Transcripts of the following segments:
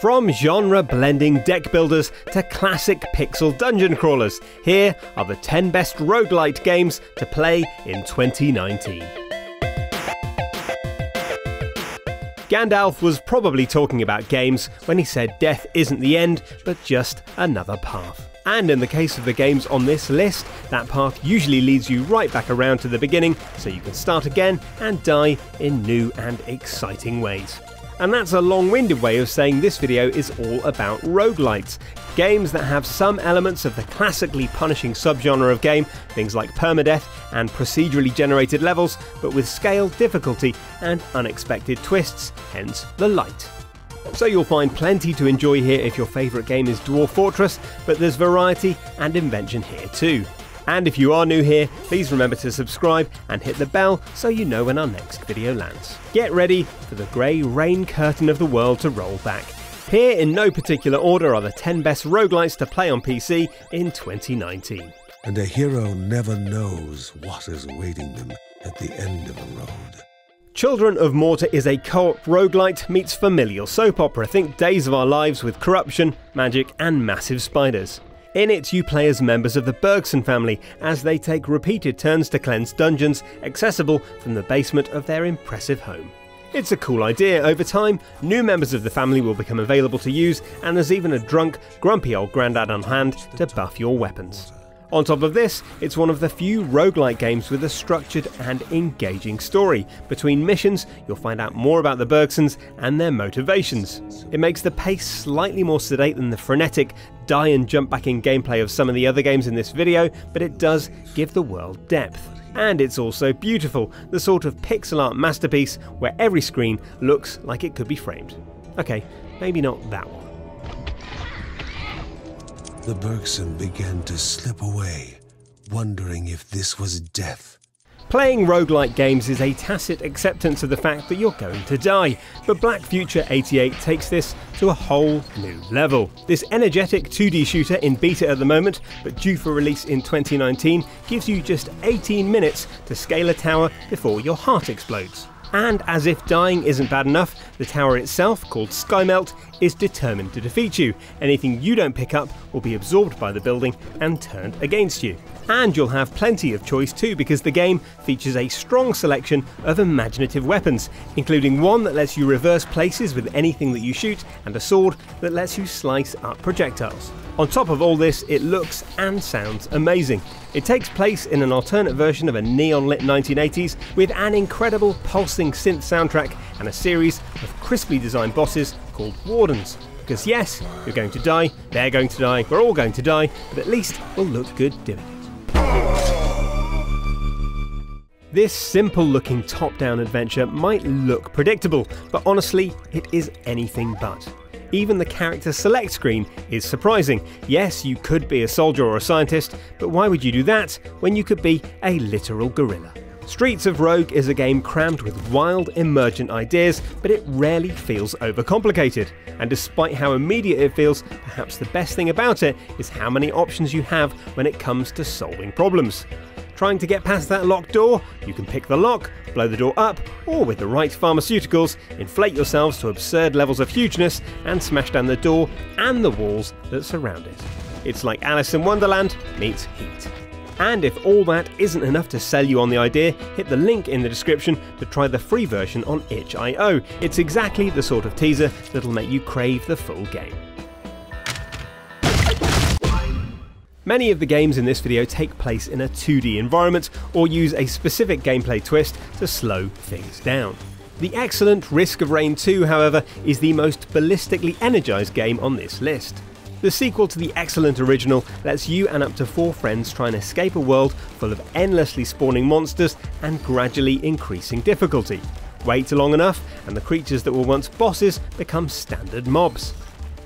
From genre blending deck builders to classic pixel dungeon crawlers, here are the 10 best roguelite games to play in 2019. Gandalf was probably talking about games when he said death isn't the end, but just another path. And in the case of the games on this list, that path usually leads you right back around to the beginning so you can start again and die in new and exciting ways. And that's a long-winded way of saying this video is all about roguelites, games that have some elements of the classically punishing subgenre of game, things like permadeath and procedurally generated levels, but with scale, difficulty and unexpected twists, hence the lite. So you'll find plenty to enjoy here if your favourite game is Dwarf Fortress, but there's variety and invention here too. And if you are new here, please remember to subscribe and hit the bell so you know when our next video lands. Get ready for the grey rain curtain of the world to roll back. Here, in no particular order, are the 10 best roguelites to play on PC in 2019. And a hero never knows what is awaiting them at the end of a road. Children of Morta is a co-op roguelite meets familial soap opera. Think Days of Our Lives with corruption, magic and massive spiders. In it, you play as members of the Bergson family as they take repeated turns to cleanse dungeons accessible from the basement of their impressive home. It's a cool idea. Over time, new members of the family will become available to use, and there's even a drunk, grumpy old grandad on hand to buff your weapons. On top of this, it's one of the few roguelike games with a structured and engaging story. Between missions, you'll find out more about the Bergsons and their motivations. It makes the pace slightly more sedate than the frenetic, die and jump back in gameplay of some of the other games in this video, but it does give the world depth. And it's also beautiful, the sort of pixel art masterpiece where every screen looks like it could be framed. Okay, maybe not that one the Bergson began to slip away, wondering if this was death. Playing roguelike games is a tacit acceptance of the fact that you're going to die, but Black Future 88 takes this to a whole new level. This energetic 2D shooter in beta at the moment, but due for release in 2019, gives you just 18 minutes to scale a tower before your heart explodes. And as if dying isn't bad enough, the tower itself, called Skymelt, is determined to defeat you. Anything you don't pick up will be absorbed by the building and turned against you. And you'll have plenty of choice too because the game features a strong selection of imaginative weapons, including one that lets you reverse places with anything that you shoot and a sword that lets you slice up projectiles. On top of all this, it looks and sounds amazing. It takes place in an alternate version of a neon lit 1980s with an incredible pulsing synth soundtrack and a series of crisply designed bosses called Wardens. Because yes, you're going to die, they're going to die, we're all going to die, but at least we'll look good doing it. This simple looking top down adventure might look predictable, but honestly, it is anything but. Even the character select screen is surprising. Yes, you could be a soldier or a scientist, but why would you do that when you could be a literal gorilla? Streets of Rogue is a game crammed with wild, emergent ideas, but it rarely feels overcomplicated. And despite how immediate it feels, perhaps the best thing about it is how many options you have when it comes to solving problems. Trying to get past that locked door? You can pick the lock, blow the door up, or with the right pharmaceuticals, inflate yourselves to absurd levels of hugeness and smash down the door and the walls that surround it. It's like Alice in Wonderland meets Heat. And if all that isn't enough to sell you on the idea, hit the link in the description to try the free version on itch.io. It's exactly the sort of teaser that'll make you crave the full game. Many of the games in this video take place in a 2D environment or use a specific gameplay twist to slow things down. The excellent Risk of Rain 2, however, is the most ballistically energized game on this list. The sequel to the excellent original lets you and up to four friends try and escape a world full of endlessly spawning monsters and gradually increasing difficulty. Wait long enough, and the creatures that were once bosses become standard mobs.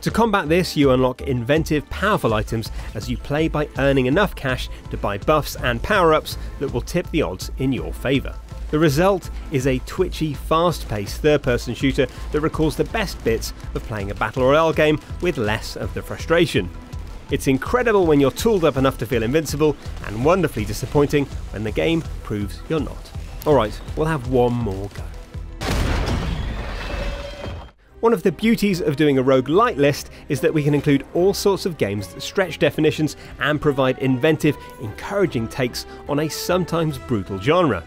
To combat this, you unlock inventive, powerful items as you play by earning enough cash to buy buffs and power ups that will tip the odds in your favour. The result is a twitchy, fast paced third person shooter that recalls the best bits of playing a Battle Royale game with less of the frustration. It's incredible when you're tooled up enough to feel invincible, and wonderfully disappointing when the game proves you're not. Alright, we'll have one more go. One of the beauties of doing a roguelite list is that we can include all sorts of games that stretch definitions and provide inventive, encouraging takes on a sometimes brutal genre.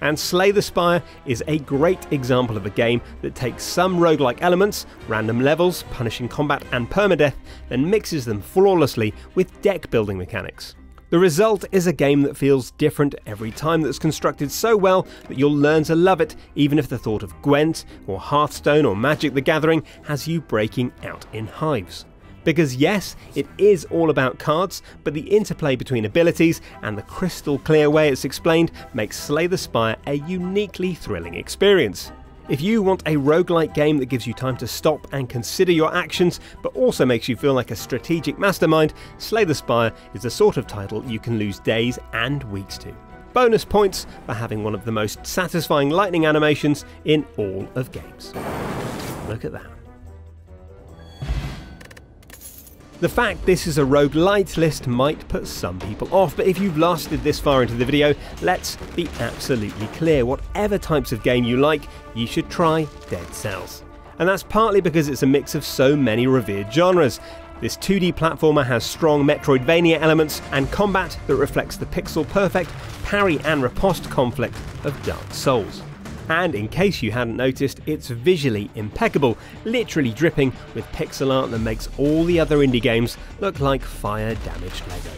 And Slay the Spire is a great example of a game that takes some roguelike elements, random levels, punishing combat, and permadeath, then mixes them flawlessly with deck building mechanics. The result is a game that feels different every time that's constructed so well that you'll learn to love it even if the thought of Gwent or Hearthstone or Magic the Gathering has you breaking out in hives. Because yes, it is all about cards, but the interplay between abilities and the crystal clear way it's explained makes Slay the Spire a uniquely thrilling experience. If you want a roguelike game that gives you time to stop and consider your actions, but also makes you feel like a strategic mastermind, Slay the Spire is the sort of title you can lose days and weeks to. Bonus points for having one of the most satisfying lightning animations in all of games. Look at that. The fact this is a roguelite list might put some people off, but if you've lasted this far into the video, let's be absolutely clear. Whatever types of game you like, you should try Dead Cells. And that's partly because it's a mix of so many revered genres. This 2D platformer has strong Metroidvania elements and combat that reflects the pixel perfect parry and riposte conflict of Dark Souls. And in case you hadn't noticed, it's visually impeccable, literally dripping with pixel art that makes all the other indie games look like fire damaged Lego.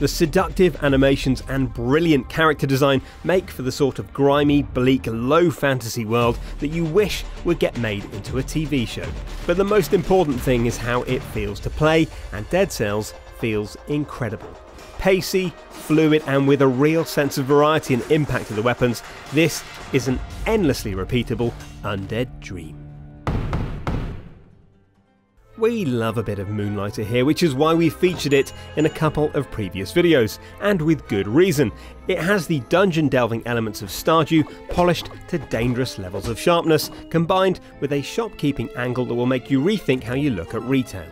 The seductive animations and brilliant character design make for the sort of grimy, bleak, low fantasy world that you wish would get made into a TV show. But the most important thing is how it feels to play, and Dead Cells feels incredible pacey, fluid, and with a real sense of variety and impact of the weapons, this is an endlessly repeatable undead dream. We love a bit of Moonlighter here, which is why we featured it in a couple of previous videos, and with good reason. It has the dungeon delving elements of Stardew polished to dangerous levels of sharpness, combined with a shopkeeping angle that will make you rethink how you look at retail.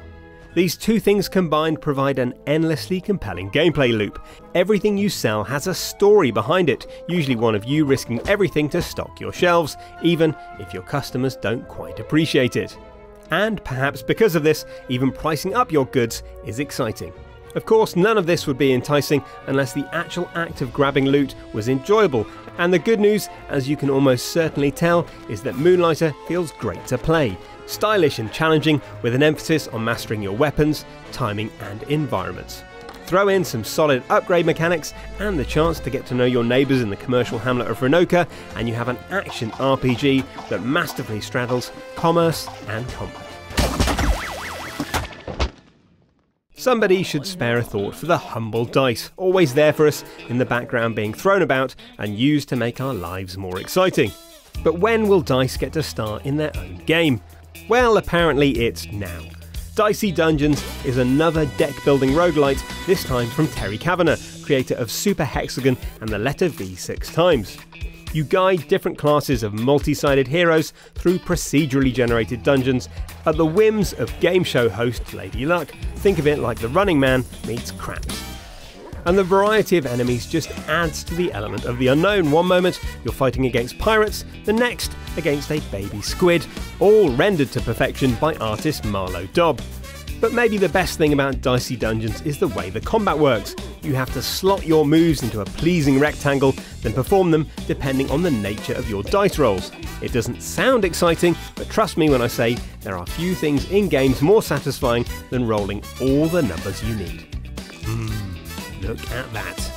These two things combined provide an endlessly compelling gameplay loop. Everything you sell has a story behind it, usually one of you risking everything to stock your shelves, even if your customers don't quite appreciate it. And perhaps because of this, even pricing up your goods is exciting. Of course, none of this would be enticing unless the actual act of grabbing loot was enjoyable, and the good news, as you can almost certainly tell, is that Moonlighter feels great to play stylish and challenging with an emphasis on mastering your weapons, timing, and environments. Throw in some solid upgrade mechanics and the chance to get to know your neighbours in the commercial hamlet of Rynoka, and you have an action RPG that masterfully straddles commerce and combat. Somebody should spare a thought for the humble dice, always there for us in the background being thrown about and used to make our lives more exciting. But when will dice get to star in their own game? Well, apparently it's now. Dicey Dungeons is another deck building roguelite, this time from Terry Cavanagh, creator of Super Hexagon and the letter V six times. You guide different classes of multi sided heroes through procedurally generated dungeons at the whims of game show host Lady Luck. Think of it like the Running Man meets Craps and the variety of enemies just adds to the element of the unknown. One moment you're fighting against pirates, the next against a baby squid, all rendered to perfection by artist Marlowe Dobbe. But maybe the best thing about Dicey Dungeons is the way the combat works. You have to slot your moves into a pleasing rectangle, then perform them depending on the nature of your dice rolls. It doesn't sound exciting, but trust me when I say there are few things in games more satisfying than rolling all the numbers you need. Hmm. Look at that.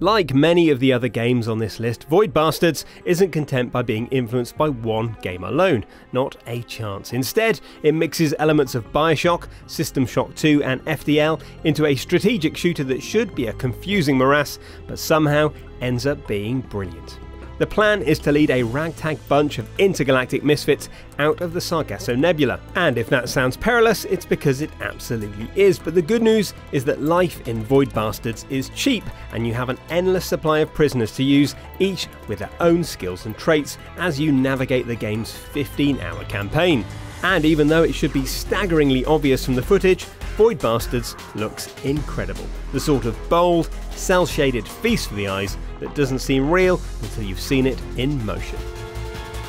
Like many of the other games on this list, Void Bastards isn't content by being influenced by one game alone, not a chance. Instead, it mixes elements of Bioshock, System Shock 2, and FTL into a strategic shooter that should be a confusing morass, but somehow ends up being brilliant. The plan is to lead a ragtag bunch of intergalactic misfits out of the Sargasso Nebula. And if that sounds perilous, it's because it absolutely is. But the good news is that life in Void Bastards is cheap, and you have an endless supply of prisoners to use, each with their own skills and traits as you navigate the game's 15 hour campaign. And even though it should be staggeringly obvious from the footage, Void Bastards looks incredible. The sort of bold, cel shaded feast for the eyes that doesn't seem real until you've seen it in motion.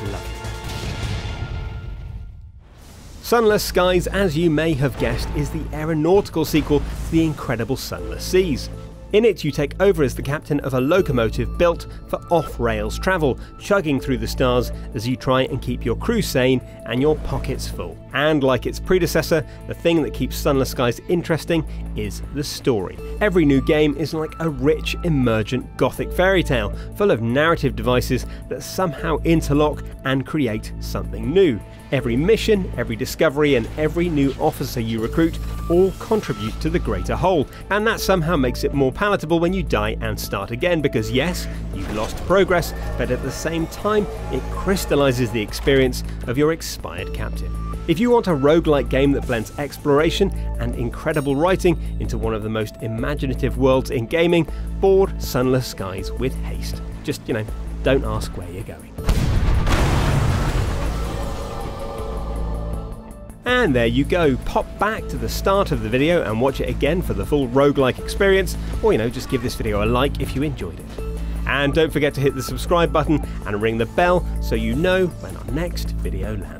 Love it. Sunless Skies, as you may have guessed, is the aeronautical sequel to The Incredible Sunless Seas. In it, you take over as the captain of a locomotive built for off rails travel, chugging through the stars as you try and keep your crew sane and your pockets full. And like its predecessor, the thing that keeps Sunless Skies interesting is the story. Every new game is like a rich, emergent gothic fairy tale, full of narrative devices that somehow interlock and create something new. Every mission, every discovery, and every new officer you recruit all contribute to the greater whole, and that somehow makes it more palatable when you die and start again because, yes, you've lost progress, but at the same time, it crystallizes the experience of your expired captain. If you want a roguelike game that blends exploration and incredible writing into one of the most imaginative worlds in gaming, board Sunless Skies with haste. Just, you know, don't ask where you're going. And there you go, pop back to the start of the video and watch it again for the full roguelike experience, or you know, just give this video a like if you enjoyed it. And don't forget to hit the subscribe button and ring the bell so you know when our next video lands.